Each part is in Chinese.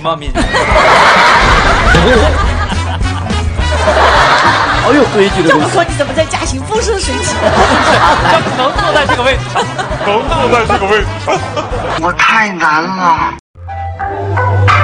冒名！好 有规矩的东西。说你怎么在嘉兴风生水起？能坐在这个位置，能坐在这个位置，我太难了。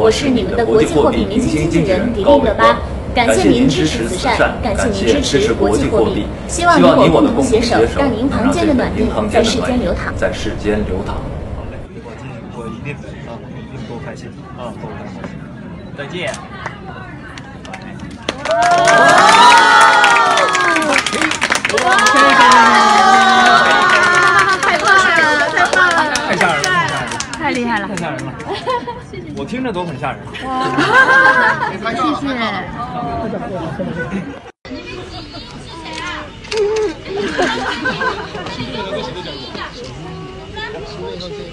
我是你们的国际货币明星经纪人迪丽热巴，感谢您支持慈善，感谢您支持国际货币，希望与我们携手，让您房间的暖意在世间流淌。在世间流淌。好嘞，我我一定啊，一定多开心啊，多开心！再见。我听着都很吓人。谢谢。哈哈哈哈哈。谢谢。哈哈哈哈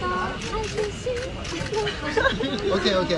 哈。OK OK。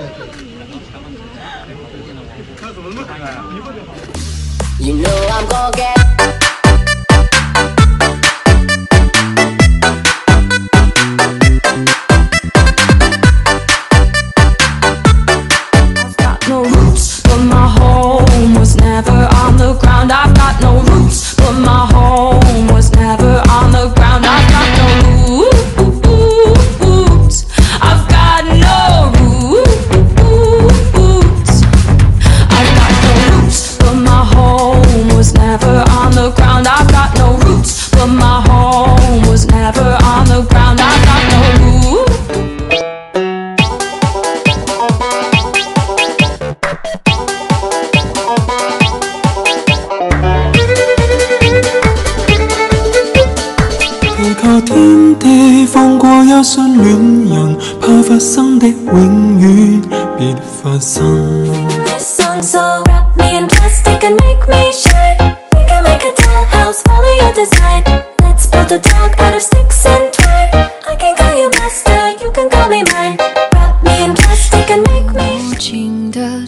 放一人，怕握生的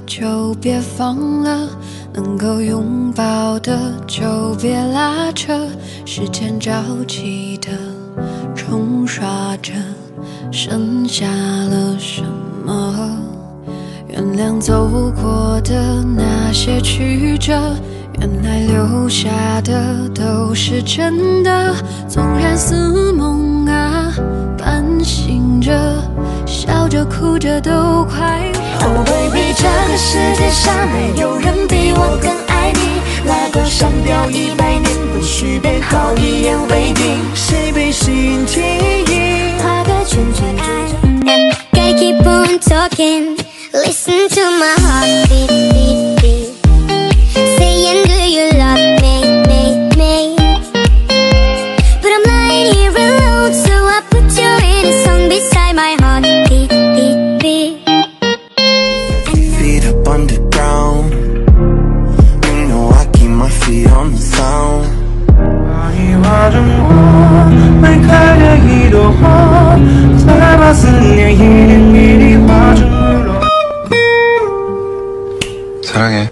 就别放了，能够拥抱的就别拉扯，时间着急的。冲刷着，剩下了什么？原谅走过的那些曲折，原来留下的都是真的。纵然似梦啊，半醒着，笑着哭着都快乐。Oh baby，这个世界上没有人比我更爱你，拉过山掉一百年，不许变好一言为。from the sound 아니와 정원을 가리기도 한 살아봤은 내이 미리 봐주러 사랑해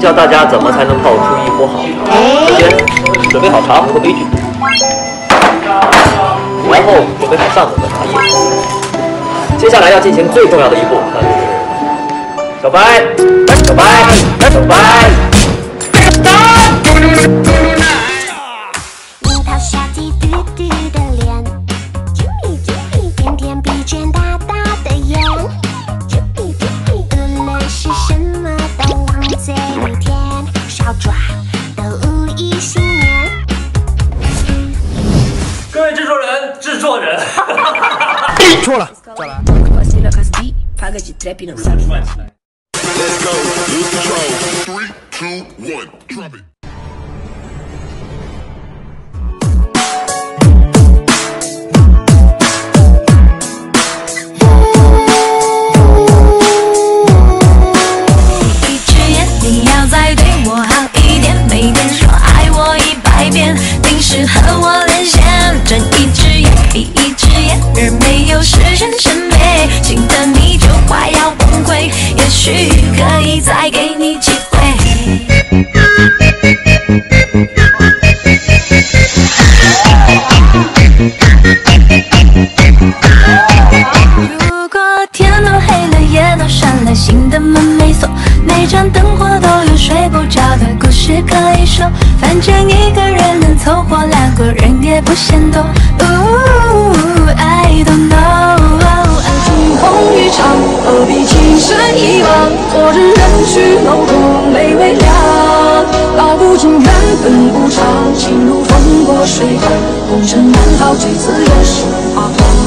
教大家怎么才能泡出一壶好茶。首先，准备好茶壶和杯具，然后准备好上等的茶叶。接下来要进行最重要的一步，那就是小白，小白，小白。Tá lá. Vacina com as bi, paga de trap e não sabe. Let's go, lose control. 3, 2, 1, drop it. 昨日人去楼空，泪微凉。道不尽缘分无常，情如风过水寒，红尘难逃几次人消花落。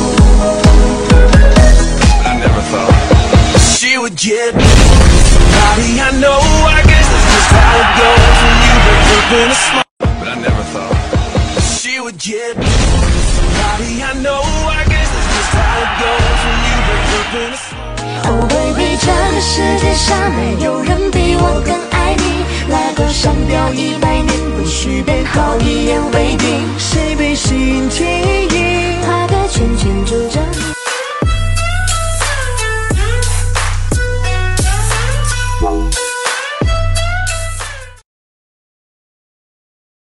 baby，这个世界上没有人比我更爱你，拉钩上吊，一百年不许变，好一言为定，谁比谁甜？